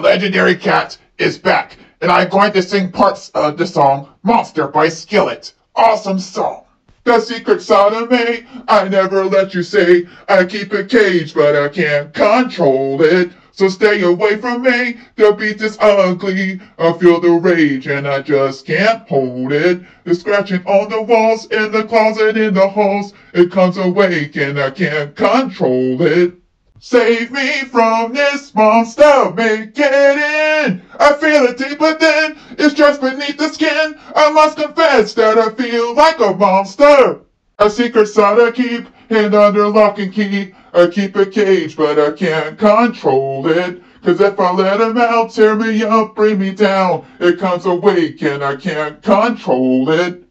legendary cat is back, and I'm going to sing parts of the song Monster by Skillet. Awesome song. The secret side of me, I never let you see. I keep it caged, but I can't control it. So stay away from me, the beat is ugly. I feel the rage and I just can't hold it. The scratching on the walls, in the closet, in the halls. It comes awake and I can't control it. Save me from this monster, make it in. I feel it deep within, it's just beneath the skin. I must confess that I feel like a monster. A secret side I keep, hid under lock and key. I keep it caged, but I can't control it. Cause if I let him out, tear me up, bring me down. It comes awake and I can't control it.